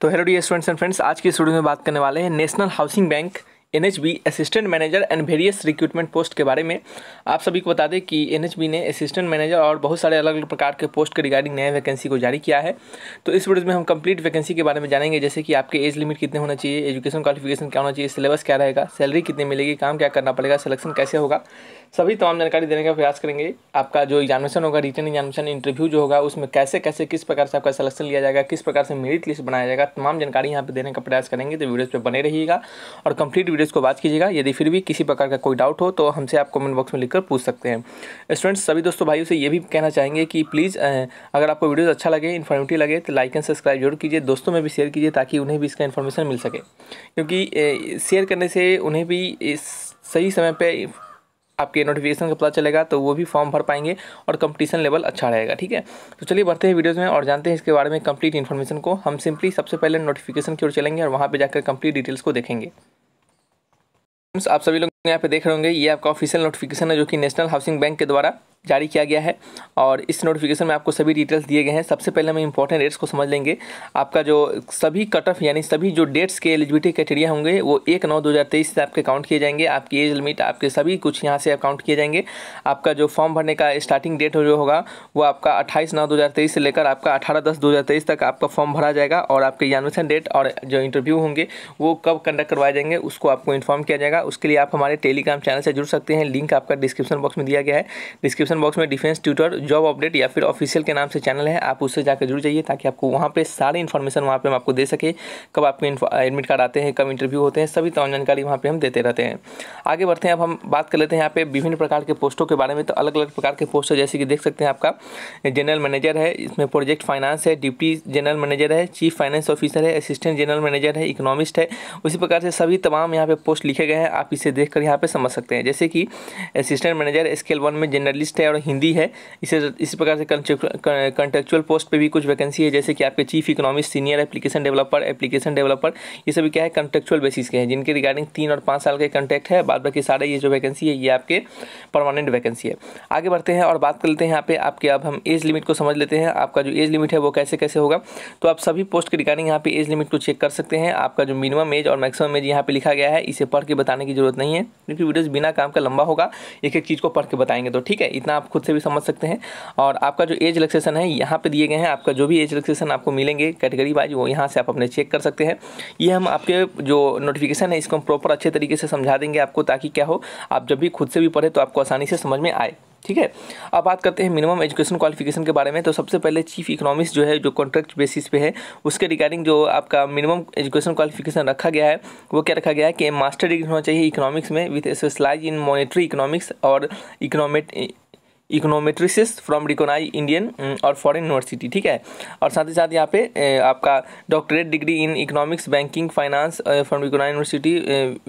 तो hello the students and friends आज की स्टूडियो में बात करने वाले हैं national housing bank NHB assistant manager and various recruitment post के बारे में आप सभी को बता दें कि एनएचबी ने असिस्टेंट मैनेजर और बहुत सारे अलग अलग प्रकार के पोस्ट के रिगार्डिंग नए वैकेंसी को जारी किया है। तो इस वीडियो में हम कंप्लीट वैकेंसी के बारे में जानेंगे, जैसे कि आपके एज लिमिट कितने होना चाहिए, एजुकेशन क्वालिफिकेशन क्या होना चाहिए, सिलेबस क्या रहेगा, सैलरी कितनी मिलेगी, काम क्या करना पड़ेगा, सिलेक्शन कैसे होगा, सभी तमाम जानकारी देने का प्रयास करेंगे। आपका जो एग्जामिनेशन होगा रिटर्न एग्जामिनेशन इंटरव्यू जो होगा, उसमें कैसे कैसे, किस प्रकार से आपका सिलेक्शन लिया जाएगा, किस प्रकार से मेरिट लिस्ट बनाया जाएगा, तमाम जानकारी यहाँ पे देने का प्रयास करेंगे। तो वीडियोज़ पर बने रहिएगा और कंप्लीट वीडियोज़ को बात कीजिएगा। यदि फिर भी किसी प्रकार का कोई डाउट हो तो हमसे आप कमेंट बॉक्स में लिखकर पूछ सकते हैं। स्टूडेंट्स सभी दोस्तों भाइयों से ये भी कहना चाहेंगे कि प्लीज़ अगर आपको वीडियोज़ अच्छा लगे इन्फॉर्मेटिव लगे तो लाइक एंड सब्सक्राइब ज़रूर कीजिए। दोस्तों में भी शेयर कीजिए ताकि उन्हें भी इसका इन्फॉर्मेशन मिल सके। क्योंकि शेयर करने से उन्हें भी इस सही समय पर आपके नोटिफिकेशन का पता चलेगा तो वो भी फॉर्म भर पाएँगे और कंपटीशन लेवल अच्छा रहेगा, ठीक है? तो चलिए बढ़ते हैं वीडियोज़ में और जानते हैं इसके बारे में कंप्लीट इन्फॉर्मेशन को। हम सिंपली सबसे पहले नोटिफिकेशन की ओर चलेंगे और वहाँ पर जाकर कंप्लीट डिटेल्स को देखेंगे। आप सभी लोग यहाँ पे देख रहे होंगे, ये आपका ऑफिशियल नोटिफिकेशन है, जो कि नेशनल हाउसिंग बैंक के द्वारा जारी किया गया है और इस नोटिफिकेशन में आपको सभी डिटेल्स दिए गए हैं। सबसे पहले हम इंपॉर्टेंट डेट्स को समझ लेंगे। आपका जो सभी कट ऑफ़ यानी सभी जो डेट्स के एलिजिबिलिटी क्राइटेरिया होंगे, वो एक नौ दो हज़ार तेईस से आपके काउंट किए जाएँगे। आपकी एज लिमिट आपके सभी कुछ यहाँ से अकाउंट किए जाएँगे। आपका जो फॉर्म भरने का स्टार्टिंग डेट जो होगा, वो आपका अट्ठाईस नौ दो हज़ार तेईस से लेकर आपका अठारह दस दो हज़ार तेईस तक आपका फॉर्म भरा जाएगा और आपके एग्जामिनेशन डेट और जो इंटरव्यू होंगे, वो कब कंडक्ट करवाए जाएँगे, उसको आपको इन्फॉर्म किया जाएगा। उसके लिए आप हमारे टेलीग्राम चैनल से जुड़ सकते हैं। लिंक आपका डिस्क्रिप्शन बॉक्स में दिया गया है। डिस्क्रिप्शन बॉक्स में डिफेंस ट्यूटर जॉब अपडेट या फिर ऑफिशियल के नाम से चैनल है, आप उससे जाकर जुड़ जाइए ताकि आपको वहाँ पे सारी इन्फॉर्मेशन वहाँ पे हम आपको दे सके। कब आपके एडमिट कार्ड आते हैं, कब इंटरव्यू होते हैं, सभी तमाम जानकारी वहाँ पर हम देते रहते हैं। आगे बढ़ते हैं, अब हम बात कर लेते हैं यहाँ पे विभिन्न प्रकार के पोस्टों के बारे में। तो अलग अलग प्रकार के पोस्ट है जैसे कि देख सकते हैं आपका जनरल मैनेजर है, इसमें प्रोजेक्ट फाइनेंस है डिप्टी जनरल मैनेजर है चीफ फाइनेंस ऑफिसर है असिस्टेंट जनरल मैनेजर है इकोनॉमिस्ट है। उसी प्रकार से सभी तमाम यहाँ पे पोस्ट लिखे गए हैं, आप इसे देख कर यहाँ पे समझ सकते हैं। जैसे कि असिस्टेंट मैनेजर स्केल वन में जर्नलिस्ट है और हिंदी है। इसे, इसी प्रकार से कंटेक्चुअल पोस्ट पे भी कुछ वैकेंसी है, जैसे कि आपके chief economist senior application developer application developer ये सभी क्या है कंटेक्चुअल बेसिस के हैं, जिनके रिगार्डिंग तीन और पाँच साल के कंटेक्ट है। बाद बाकी सारे ये जो वैकेंसी है, ये आपके परमानेंट वैकेंसी है। आगे बढ़ते हैं और बात कर लेते हैं यहाँ पे, आपके अब हम एज लिमिट को समझ लेते हैं। आपका जो एज लिमिट है, वो कैसे कैसे होगा? तो आप सभी पोस्ट के रिगार्डिंग यहाँ पे एज लिमिट को चेक कर सकते हैं। आपका जो मिनिमम एज और मैक्सिमम एज यहाँ पे लिखा गया है, इसे पढ़ के बताने की ज़रूरत नहीं है, क्योंकि वीडियोज़ बिना काम का लंबा होगा। एक एक चीज़ को पढ़ के बताएँगे तो ठीक है? इतना आप खुद से भी समझ सकते हैं। और आपका जो एज रिलैक्सेशन है, यहाँ पे दिए गए हैं, आपका जो भी एज रिलैक्सेशन आपको मिलेंगे कैटेगरी वाइज वो यहाँ से आप अपने चेक कर सकते हैं। ये हम आपके जो नोटिफिकेशन है, इसको हम प्रॉपर अच्छे तरीके से समझा देंगे आपको, ताकि क्या हो, आप जब भी खुद से भी पढ़े तो आपको आसानी से समझ में आए। ठीक है? अब बात करते हैं मिनिमम एजुकेशन क्वालिफिकेशन के बारे में। तो सबसे पहले चीफ इकोनॉमिक्स जो है, जो कॉन्ट्रैक्ट बेसिस पे है, उसके रिगार्डिंग जो आपका मिनिमम एजुकेशन क्वालिफिकेशन रखा गया है, वो क्या रखा गया है कि मास्टर डिग्री होना चाहिए इकोनॉमिक्स में with specialise in monetary economics और economic econometrics from recognised Indian और फॉरेन यूनिवर्सिटी ठीक है? और साथ ही साथ यहाँ पे आपका doctorate degree in economics banking finance from recognised university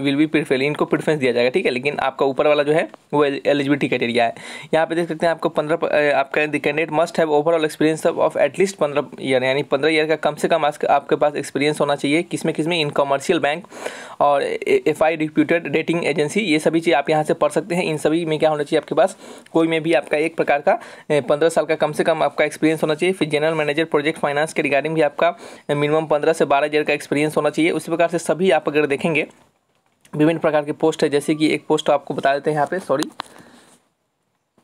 will be preferred इनको प्रिफ्रेंस दिया जाएगा, ठीक है? लेकिन आपका ऊपर वाला जो है, वो एलिजिबिलिटी क्राइटेरिया है। यहाँ पे देख सकते हैं आपको पंद्रह आपका candidate must have overall experience of at least पंद्रह ईयर यानी पंद्रह ईयर का कम से कम आपके पास एक्सपीरियंस होना चाहिए, किसमें किसमें? इन कॉमर्शियल बैंक और F I reputed rating agency ये सभी चीज़ आप यहाँ से पढ़ सकते हैं। इन सभी में क्या होना चाहिए आपके पास? कोई में भी आपका एक प्रकार का पंद्रह साल का कम से कम आपका एक्सपीरियंस होना चाहिए। फिर जनरल मैनेजर प्रोजेक्ट फाइनेंस के रिगार्डिंग भी आपका मिनिमम पंद्रह से बारह ईयर का एक्सपीरियंस होना चाहिए। उसी प्रकार से सभी आप अगर देखेंगे, विभिन्न प्रकार के पोस्ट है। जैसे कि एक पोस्ट आपको बता देते हैं यहाँ पे सॉरी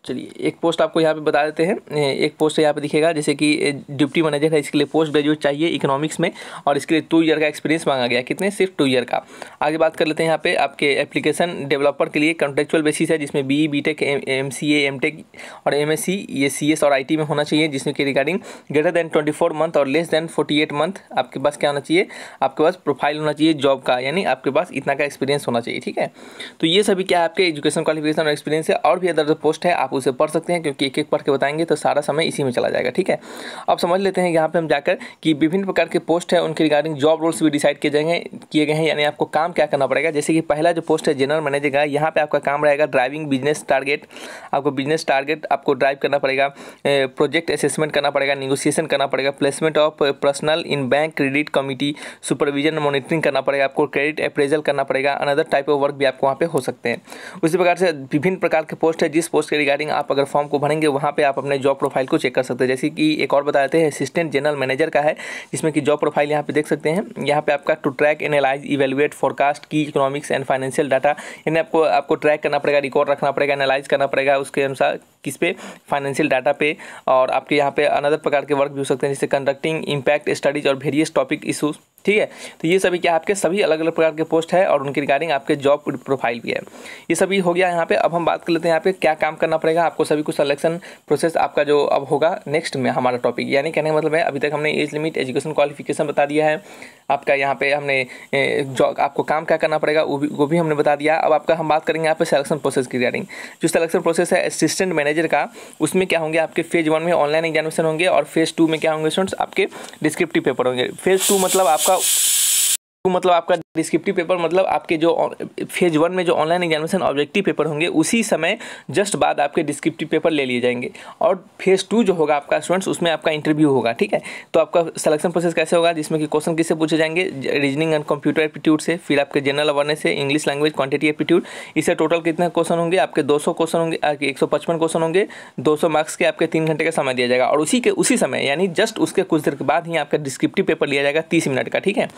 चलिए, एक पोस्ट आपको यहाँ पे बता देते हैं। एक पोस्ट यहाँ पे दिखेगा, जैसे कि डिप्टी मैनेजर है, इसके लिए पोस्ट ग्रेजुएट चाहिए इकोनॉमिक्स में, और इसके लिए टू ईयर का एक्सपीरियंस मांगा गया। कितने? सिर्फ़ टू ईयर का। आगे बात कर लेते हैं यहाँ पे आपके एप्लीकेशन डेवलपर के लिए कॉन्ट्रेक्चुअल बेसिस है, जिसमें B B tech M C M tech और एम एस सी ये सी एस और आई टी में होना चाहिए, जिसमें की regarding greater than twenty four month और less than forty eight month आपके पास क्या होना चाहिए? आपके पास प्रोफ़ाइल होना चाहिए जॉब का, यानी आपके पास इतना का एक्सपीरियंस होना चाहिए, ठीक है? तो ये सभी क्या आपके एजुकेशन क्वालिफिकेशन और एक्सपीरियंस है, और भी अदर पोस्ट है आप उसे पढ़ सकते हैं, क्योंकि एक एक पढ़ के बताएँगे तो सारा समय इसी में चला जाएगा, ठीक है? अब समझ लेते हैं यहाँ पर हम जाकर कि विभिन्न प्रकार के पोस्ट है, उनके रिगार्डिंग जॉब रोल्स भी डिसाइड किए जाएँगे, किए गए हैं, यानी आपको काम क्या करना पड़ेगा? जैसे कि पहला जो पोस्ट है जनरल मैनेजर का, यहाँ पे आपका काम रहेगा ड्राइविंग बिज़नेस टारगेट आपको बिज़नेस टारगेट आपको ड्राइव करना पड़ेगा प्रोजेक्ट असेसमेंट करना पड़ेगा निगोसिएशन करना पड़ेगा placement of personal in bank credit committee supervision monitoring करना पड़ेगा, आपको क्रेडिट अप्रेजल करना पड़ेगा अनदर टाइप ऑफ़ वर्क भी आपको वहाँ पे हो सकते हैं। उसी प्रकार से विभिन्न प्रकार के पोस्ट है, जिस पोस्ट के रिगार्डिंग रिगार्डिंग आप अगर फॉर्म को भरेंगे, वहाँ पे आप अपने जॉब प्रोफ़ाइल को चेक कर सकते हैं। जैसे कि एक और बता देते हैं असिस्टेंट जनरल मैनेजर का है, जिसमें कि जॉब प्रोफ़ाइल यहाँ पे देख सकते हैं। यहाँ पे आपका to track analyse evaluate forecast की इकोनॉमिक्स एंड फाइनेंशियल डाटा यानी आपको आपको ट्रैक करना पड़ेगा रिकॉर्ड रखना पड़ेगा एनालाइज करना पड़ेगा उसके अनुसार किस पे फाइनेंशियल डाटा पे। और आपके यहाँ पे अनदर प्रकार के वर्क भी हो सकते हैं, जैसे कंडक्टिंग इम्पैक्ट स्टडीज़ और वेरियस टॉपिक इशूज़ ठीक है? तो ये सभी क्या आपके, सभी अलग अलग प्रकार के पोस्ट है और उनकी रिगार्डिंग आपके जॉब प्रोफ़ाइल भी है। ये सभी हो गया यहाँ पे। अब हम बात कर लेते हैं यहाँ पे क्या काम करना पड़ेगा। आपको सभी कुछ सलेक्शन प्रोसेस आपका जो अब होगा नेक्स्ट में हमारा टॉपिक यानी कहने का मतलब है, अभी तक हमने एज लिमिट एजुकेशन क्वालिफिकेशन बता दिया है। आपका यहाँ पे हमने जॉब आपको काम क्या करना पड़ेगा, वो भी वो भी हमने बता दिया। अब आपका हम बात करेंगे यहाँ पे सिलेक्शन प्रोसेस की रिगार्डिंग जो सिलेक्शन प्रोसेस है असिस्टेंट मैनेजर का, उसमें क्या होंगे आपके फ़ेज़ वन में ऑनलाइन एग्जामिनेशन होंगे और फ़ेज़ टू में क्या होंगे स्टूडेंट्स आपके डिस्क्रिप्टिव पेपर होंगे। फ़ेज़ टू मतलब आपका मतलब आपका डिस्क्रिप्टिव पेपर मतलब आपके जो फ़ेज़ वन में जो ऑनलाइन एग्जामिनेशन ऑब्जेक्टिव पेपर होंगे, उसी समय जस्ट बाद आपके डिस्क्रिप्टिव पेपर ले लिए जाएँगे। और फ़ेज़ टू जो होगा आपका स्टूडेंट्स उसमें आपका इंटरव्यू होगा, ठीक है? तो आपका सिलेक्शन प्रोसेस कैसे होगा, जिसमें कि क्वेश्चन किससे पूछे जाएँगे? रीजनिंग एंड कंप्यूटर एप्टीट्यूड से, फिर आपके जनरल अवेयरनेस से इंग्लिश लैंग्वेज क्वांटिटी एप्टीट्यूड इससे टोटल कितने क्वेश्चन होंगे? आपके दो सौ क्वेश्चन होंगे एक सौ पचपन क्वेश्चन होंगे, दो सौ मार्क्स के आपके तीन घंटे का समय दिया जाएगा। और उसी के, उसी समय, यानी जस्ट उसके कुछ देर के बाद ही आपका डिस्क्रिप्टिव पेपर लिया जाएगा, तीस मिनट का, ठीक है?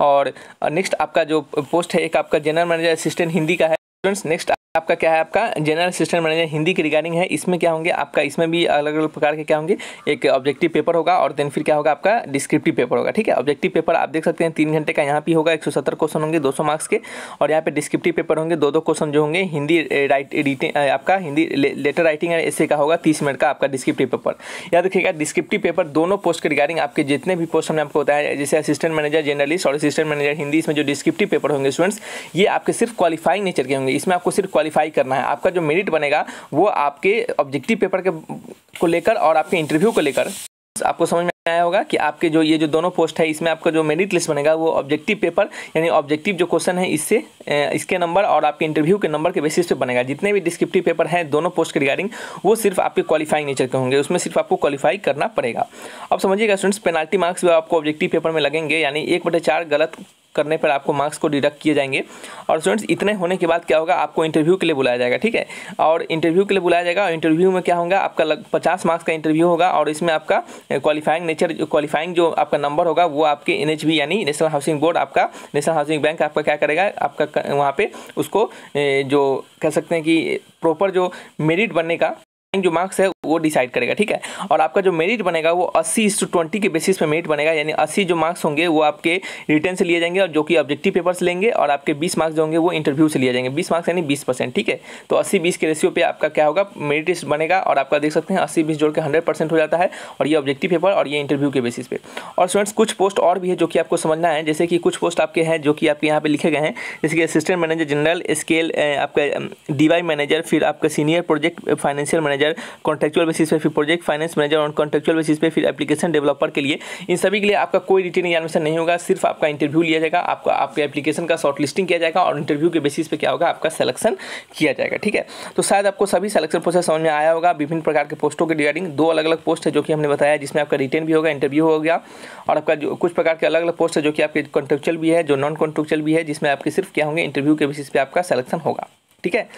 और नेक्स्ट आपका जो पोस्ट है, एक आपका जनरल मैनेजर असिस्टेंट हिंदी का है। स्टूडेंट्स नेक्स्ट आपका क्या है, आपका जनरल असिस्टेंट मैनेजर हिंदी की रिगार्डिंग है, इसमें क्या होंगे, आपका इसमें भी अलग अलग प्रकार के क्या होंगे, एक ऑब्जेक्टिव पेपर होगा और देन फिर क्या होगा, आपका डिस्क्रिप्टिव पेपर होगा, ठीक है? ऑब्जेक्टिव पेपर आप देख सकते हैं, तीन घंटे का यहाँ भी होगा, एक सौ सत्तर क्वेश्चन होंगे, दो सौ मार्क्स के, और यहाँ पे डिस्क्रिप्टिव पेपर होंगे दो दो क्वेश्चन जो होंगे, हिंदी राइट एडिटिंग आपका हिंदी लेटर राइटिंग है ऐसे का होगा, तीस मिनट का आपका डिस्क्रिप्टिव पेपर याद रखिएगा डिस्क्रिप्टिव पेपर दोनों पोस्ट के रिगार्डिंग आपके जितने भी पोस्ट हमने आपको बताया जैसे असिस्टेंट मैनेजर जर्नलिस्ट और असिस्टेंट मैनेजर हिंदी इसमें जो डिस्क्रिप्टिव पेपर होंगे स्टूडेंट्स ये आपके सिर्फ़ क्वालिफाइंग नेचर के होंगे, इसमें आपको सिर्फ़ क्वालिफाई करना है। आपका जो मेरिट बनेगा, वो आपके ऑब्जेक्टिव पेपर के, को लेकर और आपके इंटरव्यू को लेकर। आपको समझ में आया होगा कि आपके जो, ये जो दोनों पोस्ट है, इसमें आपका जो मेरिट लिस्ट बनेगा, वो ऑब्जेक्टिव पेपर यानी ऑब्जेक्टिव जो क्वेश्चन है, इससे इसके नंबर और आपके इंटरव्यू के नंबर के बेसिस पे बनेगा। जितने भी डिस्क्रिप्टिव पेपर हैं, दोनों पोस्ट के रिगार्डिंग वो सिर्फ़ आपके क्वालिफाइंग नेचर के होंगे। उसमें सिर्फ़ आपको क्वालिफाई करना पड़ेगा। अब समझिएगा स्टूडेंट्स पेनाल्टी मार्क्स भी आपको ऑब्जेक्टिव पेपर में लगेंगे, यानी एक बटे चार गलत करने पर आपको मार्क्स को डिडक्ट किए जाएँगे। और स्टूडेंट्स इतने होने के बाद क्या होगा? आपको इंटरव्यू के लिए बुलाया जाएगा, ठीक है? और इंटरव्यू के लिए बुलाया जाएगा, और इंटरव्यू में क्या होगा? आपका लग, पचास मार्क्स का इंटरव्यू होगा, और इसमें आपका क्वालिफाइंग नेचर क्वालिफाइंग जो आपका नंबर होगा, वो आपके एनएचबी यानी नेशनल हाउसिंग बोर्ड आपका नेशनल हाउसिंग बैंक आपका क्या करेगा? आपका वहाँ पर उसको जो कह सकते हैं कि प्रॉपर जो मेरिट बनने का जो मार्क्स है, वो डिसाइड करेगा, ठीक है? और आपका जो मेरिट बनेगा, वो 80 इस टू ट्वेंटी के बेसिस पे मेरिट बनेगा, यानी 80 जो मार्क्स होंगे, वो आपके रिटर्न से लिए जाएँगे, और जो कि ऑब्जेक्टिव पेपर से लेंगे, और आपके 20 मार्क्स जो होंगे, वो इंटरव्यू से लिए जाएँगे। 20 मार्क्स यानी 20 परसेंट, ठीक है? तो अस्सी बीस के रेशियो पे आपका क्या होगा? मेरिट बनेगा, और आपका देख सकते हैं, अस्सी बीस जोड़ के हंड्रेड हो जाता है, और ये ऑब्जेक्टिव पेपर और ये इंटरव्यू के बेसिस पे। और स्टूडेंट्स कुछ पोस्ट और भी है जो कि आपको समझना है, जैसे कि कुछ पोस्ट आपके हैं, जो कि आपके यहाँ पे लिखे गए हैं, जैसे कि असिस्टेंट मैनेजर जनरल स्केल आपका डीवाई मैनेजर फिर आपका senior project financial manager contractual contractual basis पे फिर प्रोजेक्ट फाइनेंस मैनेजर और कॉन्ट्रेक्चुअल बेसिस पे फिर एप्लीकेशन डेवलपर के लिए। इन सभी के लिए आपका कोई रिटेन एग्जामिनेशन नहीं होगा, सिर्फ़ आपका इंटरव्यू लिया जाएगा, आपका, आपके एप्लीकेशन का शॉर्ट लिस्टिंग किया जाएगा और इंटरव्यू के बेसिस पे क्या होगा, आपका सिलेक्शन किया जाएगा, ठीक है? तो शायद आपको सभी सिलेक्शन प्रोसेस समझ में आया होगा, विभिन्न प्रकार के पोस्टों के रिगार्डिंग दो अलग अलग पोस्ट है जो कि हमने बताया, जिसमें आपका रिटेन भी होगा इंटरव्यू हो गया, और आपका जो, कुछ प्रकार के अलग अलग पोस्ट है जो कि आपके कॉन्ट्रेक्चुअल भी है, जो नॉन कॉन्ट्रेक्चुअल भी है, जिसमें आपके सिर्फ़ क्या होंगे इंटरव्यू के बेसिस पे आपका सिलेक्शन होगा, ठीक है?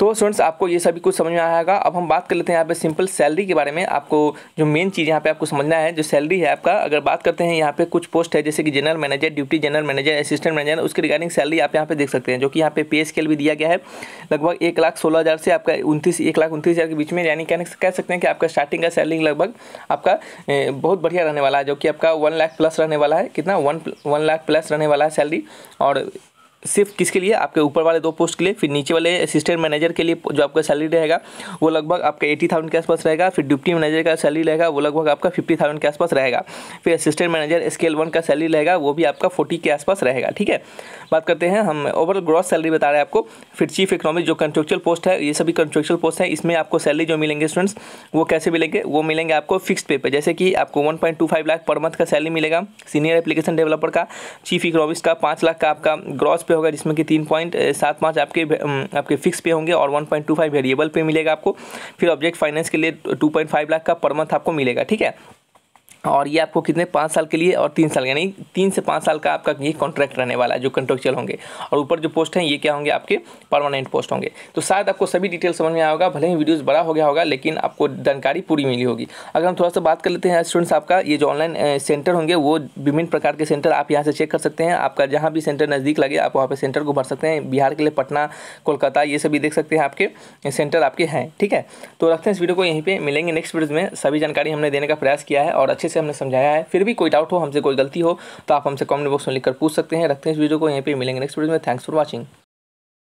तो स्टूडेंट्स आपको ये सभी कुछ समझ में आएगा। अब हम बात कर लेते हैं यहाँ पे सिंपल सैलरी के बारे में। आपको जो मेन चीज़ यहाँ पे आपको समझना है, जो सैलरी है आपका, अगर बात करते हैं यहाँ पे कुछ पोस्ट है, जैसे कि general manager duty general manager assistant manager उसके रिगार्डिंग सैलरी आप यहाँ पे देख सकते हैं, जो कि यहाँ पे पे स्केल भी दिया गया है। लगभग एक लाख सोलह हज़ार से आपका उनतीस, एक लाख उनतीस हज़ार के बीच में, यानी कहने, कह सकते हैं कि आपका स्टार्टिंग का सैलरी लगभग आपका बहुत बढ़िया रहने वाला है, जो कि आपका वन लाख प्लस रहने वाला है। कितना? वन वन लाख प्लस रहने वाला है सैलरी और सिर्फ़ किसके लिए? आपके ऊपर वाले दो पोस्ट के लिए, फिर नीचे वाले असिस्टेंट मैनेजर के लिए जो आपका सैलरी रहेगा, वो लगभग आपका एटी थाउज़ेंड के आसपास रहेगा, फिर डिप्टी मैनेजर का सैलरी रहेगा, वो लगभग आपका फिफ्टी थाउज़ेंड के आसपास रहेगा। फिर असिस्टेंट मैनेजर स्केल वन का सैलरी रहेगा, वो भी आपका फोर्टी के आसपास रहेगा, ठीक है? बात करते हैं हम ओवरऑल ग्रॉस सैलरी बता रहे हैं आपको। फिर चीफ इकोनॉमिक जो कंट्रेक्चुअल पोस्ट है, ये सभी कंट्रेक्चुअल पोस्ट है, इसमें आपको सैलरी जो मिलेंगे स्टूडेंट्स वो कैसे मिलेंगे? वो मिलेंगे आपको फिक्स पे। पर जैसे कि आपको वन लाख पर मंथ का सैलरी मिलेगा सीनियर एप्लीकेशन डेवलपर का चीफ इकोनॉमिक्स का पाँच लाख का आपका ग्रॉस पे होगा, जिसमें कि तीन पॉइंट सात पाँच आपके आपके फिक्स पे होंगे और one point two five variable pay मिलेगा आपको। फिर ऑब्जेक्ट फाइनेंस के लिए टू पॉइंट फाइव लाख का पर मंथ आपको मिलेगा, ठीक है? और ये आपको कितने? पाँच साल के लिए और तीन साल, यानी तीन से पाँच साल का आपका ये कॉन्ट्रैक्ट रहने वाला है, जो कंट्रेक्चुअल होंगे। और ऊपर जो पोस्ट हैं, ये क्या होंगे? आपके परमानेंट पोस्ट होंगे। तो शायद आपको सभी डिटेल समझ में आया होगा, भले ही वीडियोज़ बड़ा हो गया होगा, लेकिन आपको जानकारी पूरी मिली होगी। अगर हम थोड़ा सा बात कर लेते हैं स्टूडेंट्स आपका, ये जो ऑनलाइन सेंटर होंगे, वो विभिन्न प्रकार के सेंटर आप यहाँ से चेक कर सकते हैं। आपका जहाँ भी सेंटर नज़दीक लगे, आप वहाँ पर सेंटर को भर सकते हैं। बिहार के लिए पटना, कोलकाता, ये सभी देख सकते हैं आपके। सेंटर आपके हैं, ठीक है? तो रखते हैं इस वीडियो को, यहीं पर मिलेंगे नेक्स्ट वीडियो में। सभी जानकारी हमने देने का प्रयास किया है और अच्छे से हमने समझाया है। फिर भी कोई डाउट हो, हमसे कोई गलती हो तो आप हमसे कमेंट बॉक्स में लिखकर पूछ सकते हैं। रखते हैं इस वीडियो को, यहीं पे मिलेंगे नेक्स्ट वीडियो में। Thanks for watching